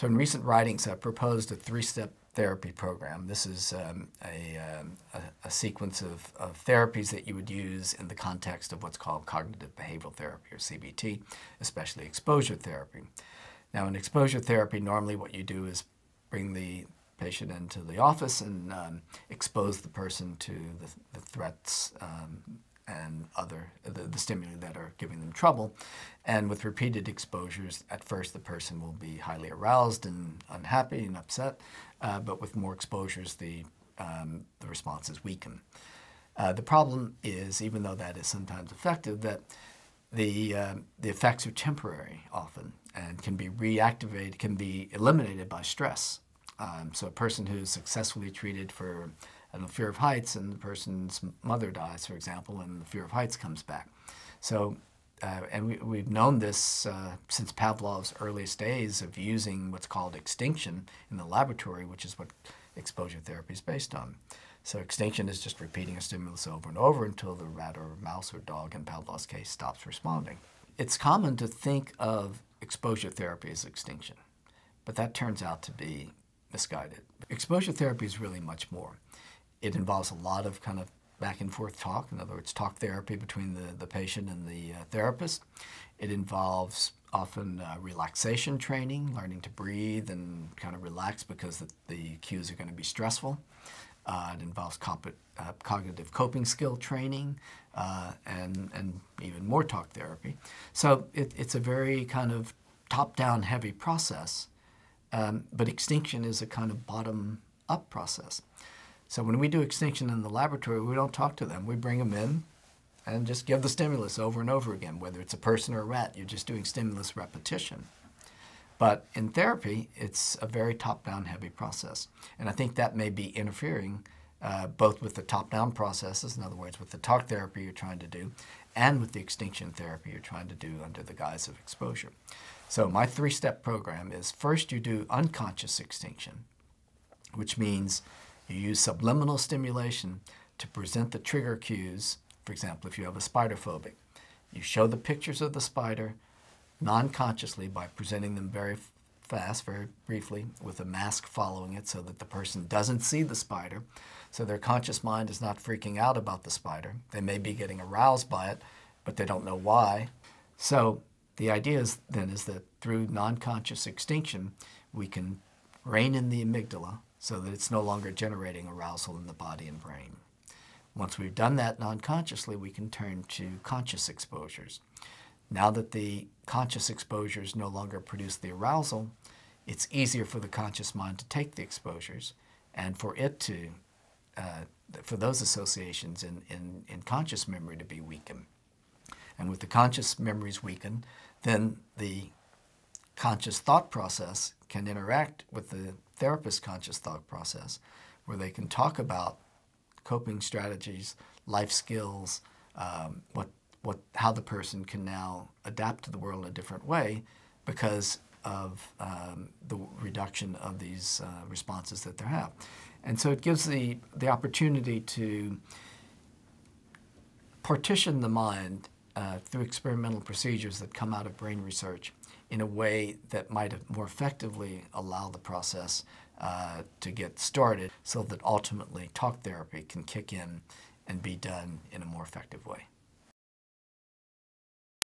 So in recent writings, I've proposed a three-step therapy program. This is um, a, um, a, a, sequence of, of, therapies that you would use in the context of what's called cognitive behavioral therapy, or CBT, especially exposure therapy. Now, in exposure therapy, normally what you do is bring the patient into the office and um, expose the person to the, the threats um, and other the, the, stimuli that giving them trouble. And with repeated exposures, at first the person will be highly aroused and unhappy and upset, uh, but with more exposures, the, um, the responses weaken. Uh, the problem is, even though that is sometimes effective, that the, uh, the effects are temporary often and can be reactivated, can be eliminated by stress. Um, so a person who's successfully treated for and the fear of heights, and the person's mother dies, for example, and the fear of heights comes back. So, uh, and we, have known this uh, since Pavlov's earliest days of using what's called extinction in the laboratory, which is what exposure therapy is based on. So extinction is just repeating a stimulus over and over until the rat or mouse or dog, in Pavlov's case, stops responding. It's common to think of exposure therapy as extinction, but that turns out to be misguided. Exposure therapy is really much more. It involves a lot of kind of back and forth talk, in other words, talk therapy between the, the patient and the uh, therapist. It involves often uh, relaxation training, learning to breathe and kind of relax because the, the cues are going to be stressful. Uh, it involves comp- uh, cognitive coping skill training uh, and, and even more talk therapy. So it, it's a very kind of top-down heavy process, um, but extinction is a kind of bottom-up process. So when we do extinction in the laboratory, we don't talk to them. We bring them in and just give the stimulus over and over again, whether it's a person or a rat. You're just doing stimulus repetition. But in therapy, it's a very top-down heavy process. And I think that may be interfering uh, both with the top-down processes, in other words, with the talk therapy you're trying to do, and with the extinction therapy you're trying to do under the guise of exposure. So my three-step program is first you do unconscious extinction, which means you use subliminal stimulation to present the trigger cues. For example, if you have a spider phobic, you show the pictures of the spider non-consciously by presenting them very fast, very briefly, with a mask following it so that the person doesn't see the spider. So their conscious mind is not freaking out about the spider. They may be getting aroused by it, but they don't know why. So the idea is, then is that through non-conscious extinction, we can rein in the amygdala so that it's no longer generating arousal in the body and brain. Once we've done that non-consciously, we can turn to conscious exposures. Now that the conscious exposures no longer produce the arousal, it's easier for the conscious mind to take the exposures and for it to, uh, for those associations in, in, in conscious memory to be weakened. And with the conscious memories weakened, then the conscious thought process can interact with the therapist conscious thought process where they can talk about coping strategies, life skills, um, what, what, how the person can now adapt to the world in a different way because of um, the reduction of these uh, responses that they have. And so it gives the, the opportunity to partition the mind uh, through experimental procedures that come out of brain research in a way that might more effectively allow the process uh, to get started so that ultimately talk therapy can kick in and be done in a more effective way.